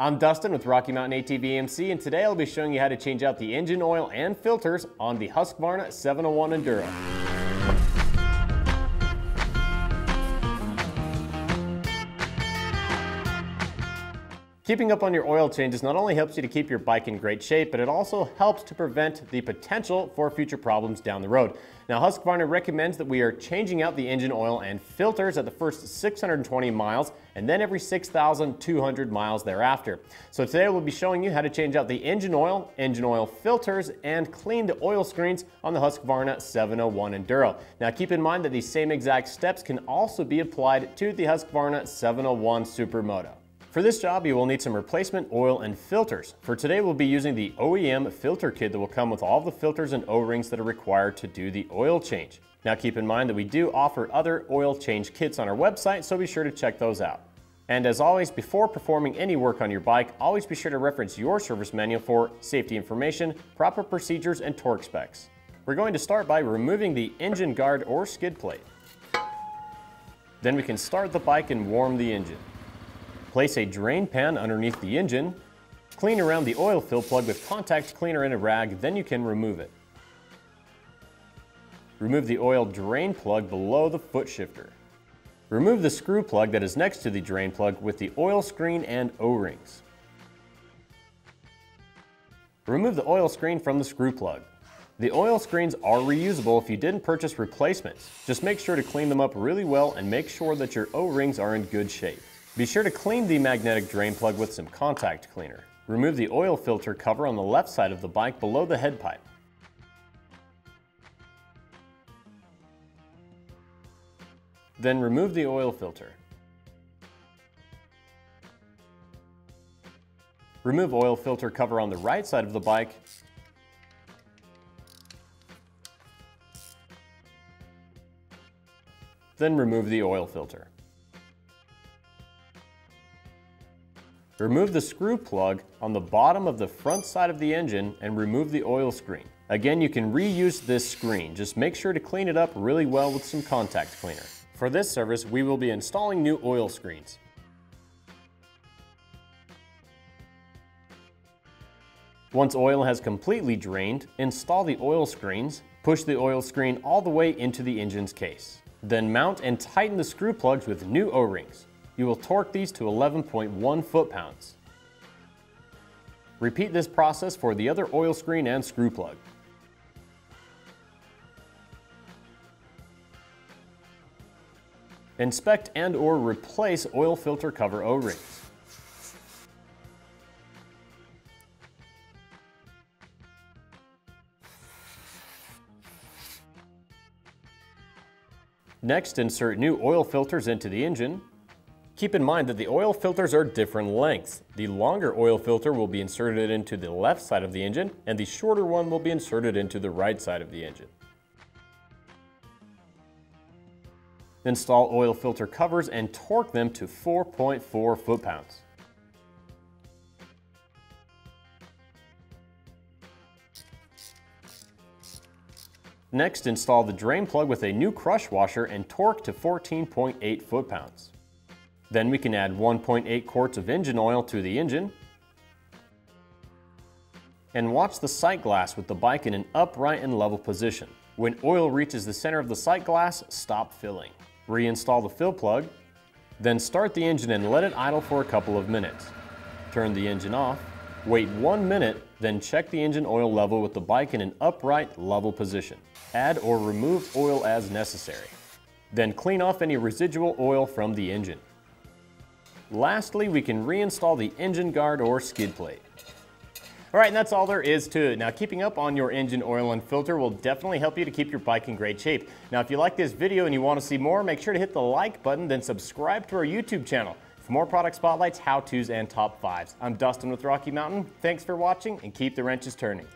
I'm Dustin with Rocky Mountain ATV MC and today I'll be showing you how to change out the engine oil and filters on the Husqvarna 701 Enduro. Keeping up on your oil changes not only helps you to keep your bike in great shape, but it also helps to prevent the potential for future problems down the road. Now Husqvarna recommends that we are changing out the engine oil and filters at the first 620 miles and then every 6,200 miles thereafter. So today we'll be showing you how to change out the engine oil, engine oil filters, and clean the oil screens on the Husqvarna 701 Enduro. Now keep in mind that these same exact steps can also be applied to the Husqvarna 701 Supermoto. For this job, you will need some replacement oil and filters. For today, we'll be using the OEM filter kit that will come with all the filters and O-rings that are required to do the oil change. Now keep in mind that we do offer other oil change kits on our website, so be sure to check those out. And as always, before performing any work on your bike, always be sure to reference your service manual for safety information, proper procedures, and torque specs. We're going to start by removing the engine guard or skid plate. Then we can start the bike and warm the engine. Place a drain pan underneath the engine, clean around the oil fill plug with contact cleaner and a rag, then you can remove it. Remove the oil drain plug below the foot shifter. Remove the screw plug that is next to the drain plug with the oil screen and O-rings. Remove the oil screen from the screw plug. The oil screens are reusable if you didn't purchase replacements. Just make sure to clean them up really well and make sure that your O-rings are in good shape. Be sure to clean the magnetic drain plug with some contact cleaner. Remove the oil filter cover on the left side of the bike below the head pipe. Then remove the oil filter. Remove oil filter cover on the right side of the bike Then remove the oil filter. Remove the screw plug on the bottom of the front side of the engine and remove the oil screen. Again, you can reuse this screen. Just make sure to clean it up really well with some contact cleaner. For this service, we will be installing new oil screens. Once oil has completely drained, install the oil screens, push the oil screen all the way into the engine's case. Then mount and tighten the screw plugs with new O-rings. You will torque these to 11.1 foot-pounds. Repeat this process for the other oil screen and screw plug. Inspect and or replace oil filter cover O-rings. Next, insert new oil filters into the engine Keep in mind that the oil filters are different lengths. The longer oil filter will be inserted into the left side of the engine and the shorter one will be inserted into the right side of the engine. Install oil filter covers and torque them to 4.4 foot-pounds. Next, install the drain plug with a new crush washer and torque to 14.8 foot-pounds. Then we can add 1.8 quarts of engine oil to the engine. And watch the sight glass with the bike in an upright and level position. When oil reaches the center of the sight glass, stop filling. Reinstall the fill plug, then start the engine and let it idle for a couple of minutes. Turn the engine off, wait one minute, then check the engine oil level with the bike in an upright, level position. Add or remove oil as necessary. Then clean off any residual oil from the engine. Lastly, we can reinstall the engine guard or skid plate. All right, and that's all there is to it. Now, keeping up on your engine oil and filter will definitely help you to keep your bike in great shape. Now, if you like this video and you want to see more, make sure to hit the like button, then subscribe to our YouTube channel for more product spotlights, how-tos, and top fives. I'm Dustin with Rocky Mountain. Thanks for watching, and keep the wrenches turning.